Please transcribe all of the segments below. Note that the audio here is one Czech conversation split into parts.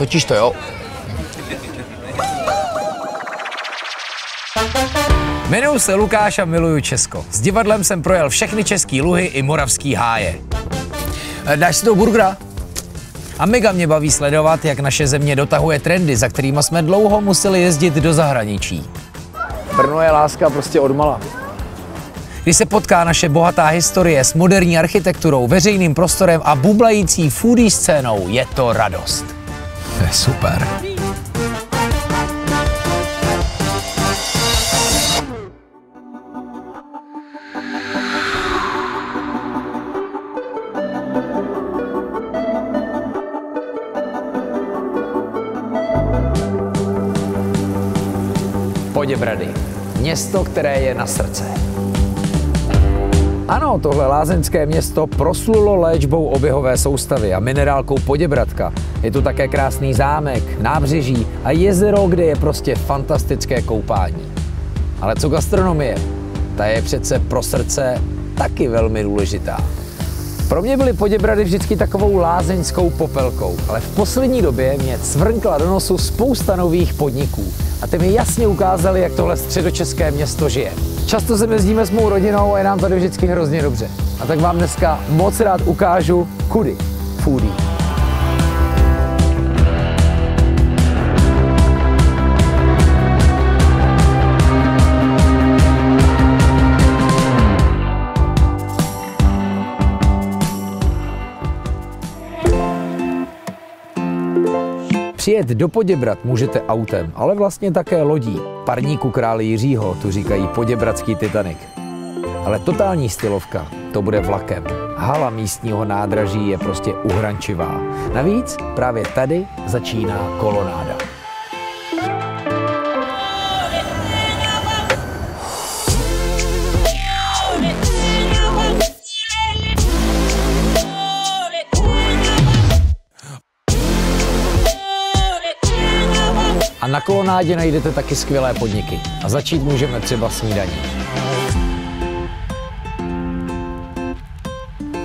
Totiž to jo. Jmenuji se Lukáš a miluju Česko. S divadlem jsem projel všechny český luhy i moravský háje. Eh, Dáš si toho burgera? A mega mě baví sledovat, jak naše země dotahuje trendy, za kterými jsme dlouho museli jezdit do zahraničí. Brno je láska prostě odmala. Když se potká naše bohatá historie s moderní architekturou, veřejným prostorem a bublající foodie scénou, je to radost. To je super. Poděbrady. Město, které je na srdce. Ano, tohle lázeňské město proslulo léčbou oběhové soustavy a minerálkou Poděbradka. Je tu také krásný zámek, nábřeží a jezero, kde je prostě fantastické koupání. Ale co gastronomie? Ta je přece pro srdce taky velmi důležitá. Pro mě byly Poděbrady vždycky takovou lázeňskou popelkou, ale v poslední době mě cvrnkla do nosu spousta nových podniků a ty mi jasně ukázali, jak tohle středočeské město žije. Často se jezdíme s mou rodinou a je nám tady vždycky hrozně dobře. A tak vám dneska moc rád ukážu kudy foodie. Přijet do Poděbrat můžete autem, ale vlastně také lodí. Parníku krále Jiřího tu říkají Poděbratský Titanic. Ale totální stylovka to bude vlakem. Hala místního nádraží je prostě uhrančivá. Navíc právě tady začíná kolonáda. Na kolonádě najdete taky skvělé podniky. A začít můžeme třeba snídaní.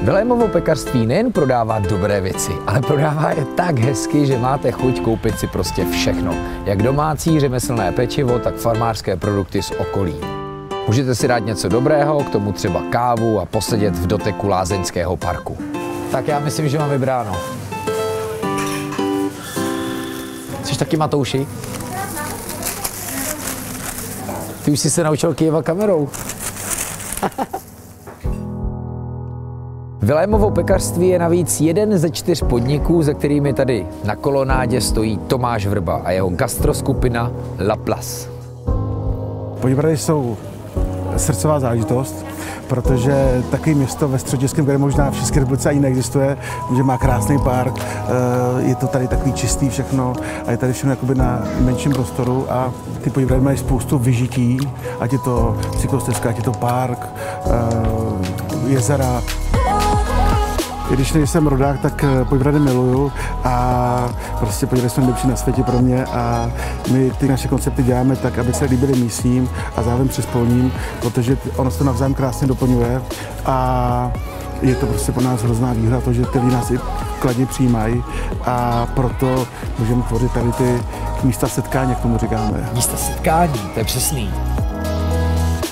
Vilémovo pekařství nejen prodává dobré věci, ale prodává je tak hezky, že máte chuť koupit si prostě všechno. Jak domácí řemeslné pečivo, tak farmářské produkty z okolí. Můžete si dát něco dobrého, k tomu třeba kávu a posedět v doteku lázeňského parku. Tak já myslím, že mám vybráno. Jsi taky Matouši? Ty už jsi se naučil kývat kamerou. Vilémovo pekařství je navíc jeden ze čtyř podniků, za kterými tady na kolonádě stojí Tomáš Vrba a jeho gastroskupina La Place. Poděbrady jsou srdcová záležitost, protože takový město ve středočeském kraji možná v České republice ani neexistuje, že má krásný park, eh, je to tady takový čistý všechno a je tady všechno jakoby na menším prostoru a ty Poděbrady mají spoustu vyžití, ať je to cyklostezka, ať je to park, eh, jezera, i když nejsem rodák, tak eh, Poděbrady miluju a prostě Poděbrady jsou nejlepší na světě pro mě a my ty naše koncepty děláme tak, aby se líbily místním a zároveň přespolním, protože ono se to navzájem krásně doplňuje a je to prostě pro nás hrozná výhoda, to, že ty lidi nás i kladně přijímají a proto můžeme tvořit tady ty místa setkání, jak tomu říkáme. Místa setkání, to je přesný.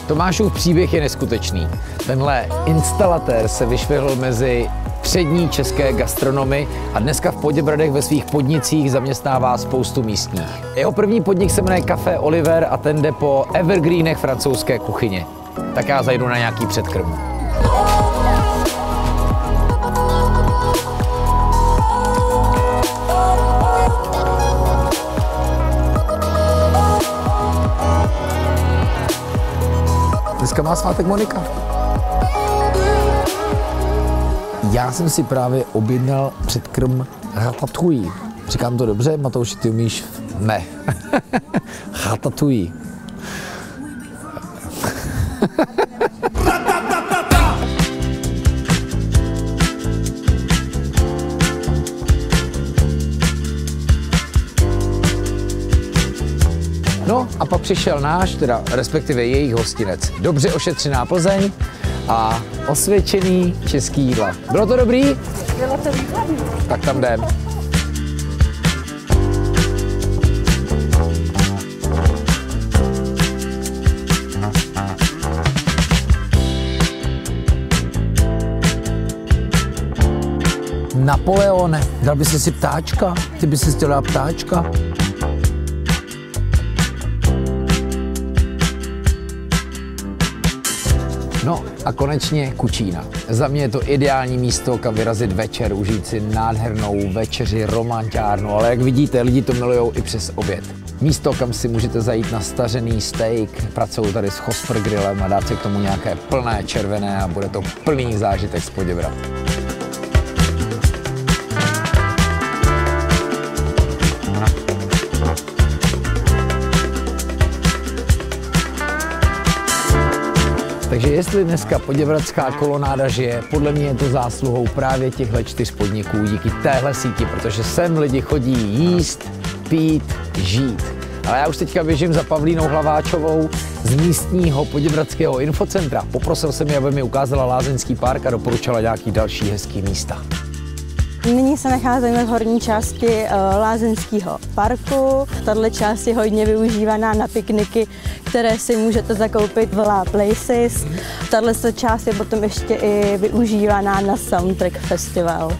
Tomášův příběh je neskutečný. Tenhle instalatér se vyšvihl mezi přední české gastronomy a dneska v Poděbradech ve svých podnicích zaměstnává spoustu místních. Jeho první podnik se jmenuje Café Oliver a ten jde po evergreenech francouzské kuchyně. Tak já zajdu na nějaký předkrm. Dneska má svátek Monika. Já jsem si právě objednal předkrm ratatouille. Říkám to dobře, Matouši, ty umíš? Ne. ratatouille. No a pak přišel náš, teda respektive jejich hostinec. Dobře ošetřená Plzeň a osvědčený český jídla. Bylo to dobrý? Bylo to výborný. Tak tam jdem. Napoleone, dal by si si ptáčka? Ty by si chtěla ptáčka? A konečně Kučína. Za mě je to ideální místo, kam vyrazit večer, užít si nádhernou večeři, romantiárnu, ale jak vidíte, lidi to milují i přes oběd. Místo, kam si můžete zajít na stařený steak, pracují tady s Hosper grillem a dát si k tomu nějaké plné červené a bude to plný zážitek z Poděbrat. Takže jestli dneska Poděbradská kolonáda žije, podle mě je to zásluhou právě těchto čtyř podniků díky téhle síti, protože sem lidi chodí jíst, pít, žít. Ale já už teďka běžím za Pavlínou Hlaváčovou z místního Poděbradského infocentra. Poprosil jsem ji, aby mi ukázala Lázeňský park a doporučila nějaký další hezký místa. Nyní se nacházíme v horní části uh, Lázeňského parku. Tato část je hodně využívaná na pikniky, které si můžete zakoupit v La Places. Tato část je potom ještě i využívaná na Soundtrack Festival.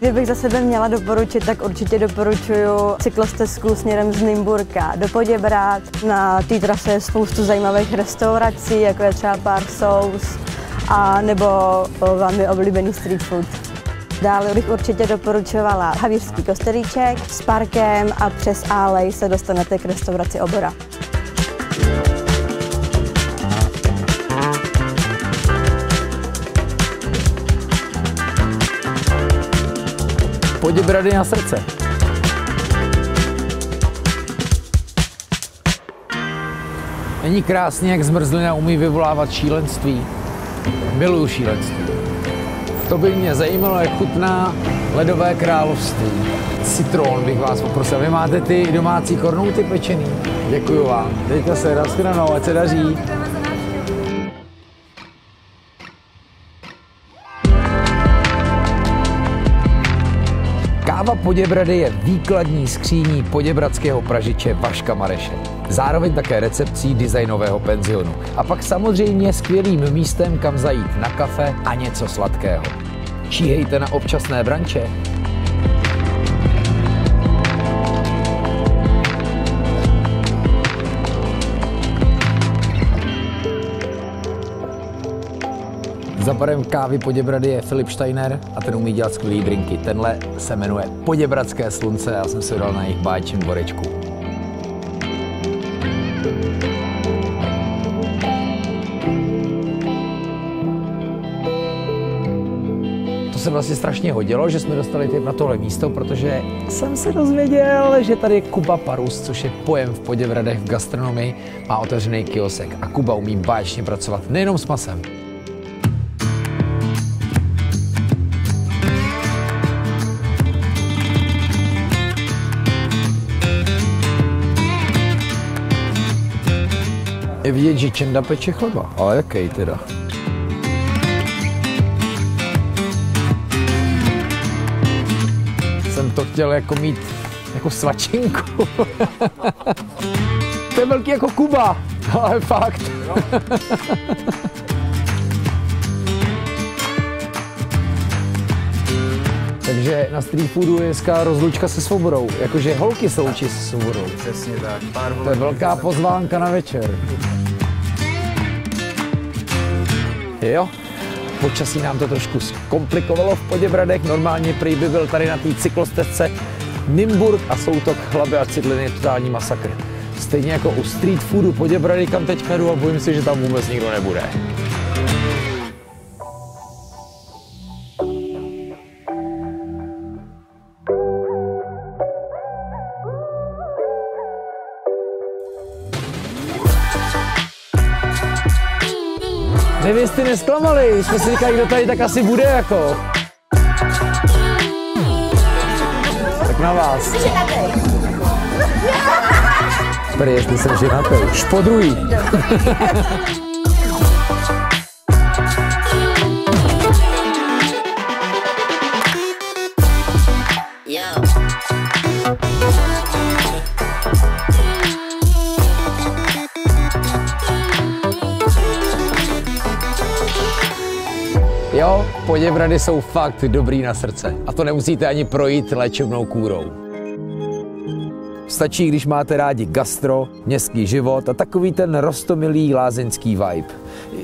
Kdybych za sebe měla doporučit, tak určitě doporučuji cyklostezku směrem z Nymburka do Poděbrad. Na té trase je spoustu zajímavých restaurací, jako je třeba Par Sous, a nebo vámi oblíbený street food. Dále bych určitě doporučovala Havířský kostelíček s parkem a přes Álej se dostanete k restauraci Obora. Poděbrady na srdce. Není krásně, jak zmrzlina umí vyvolávat šílenství. Miluju šílenství. To by mě zajímalo, jak chutná ledové království. Citron bych vás poprosil. Vy máte ty domácí kornouty pečený? Děkuju vám. Dejte se, nashledanou, ať se daří. Káva Poděbrady je výkladní skříní poděbradského pražiče Vaška Mareše. Zároveň také recepcí designového penzionu. A pak samozřejmě skvělým místem, kam zajít na kafe a něco sladkého. Číhejte na občasné branče. Za barem kávy Poděbrady je Filip Steiner a ten umí dělat skvělý drinky. Tenhle se jmenuje Poděbradské slunce a já jsem se dal na jejich báječím dvorečku. To se vlastně strašně hodilo, že jsme dostali typ na tohle místo, protože jsem se dozvěděl, že tady Kuba Parus, což je pojem v Poděbradech v gastronomii, má otevřený kiosek a Kuba umí báječně pracovat nejenom s masem, Je vidět, že Čenda peče chleba. Ale jaký teda? Jsem to chtěl jako mít jako svačinku. to je velký jako Kuba, ale fakt. Takže na street foodu je dneska rozlučka se svobodou. Jakože holky se loučí se svobodou. Přesně tak. Pár To je velká pozvánka na večer. Jo, počasí nám to trošku zkomplikovalo v Poděbradech. Normálně prý by byl tady na té cyklostezce Nymburk a soutok Hlaby a Cidliny totální masakr. Stejně jako u street foodu Poděbrady, kam teďka jdu a bojím se, že tam vůbec nikdo nebude. Nevěsty nesklamali, jsme si říkali, kdo tady tak asi bude jako. Tak na vás. Prý, jestli jsem ženatý. Špodruj. Jo, Poděbrady jsou fakt dobrý na srdce. A to nemusíte ani projít léčebnou kůrou. Stačí, když máte rádi gastro, městský život a takový ten rostomilý lázeňský vibe.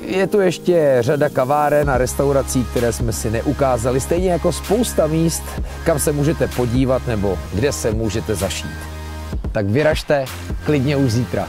Je tu ještě řada kaváren a restaurací, které jsme si neukázali, stejně jako spousta míst, kam se můžete podívat nebo kde se můžete zašít. Tak vyražte klidně už zítra.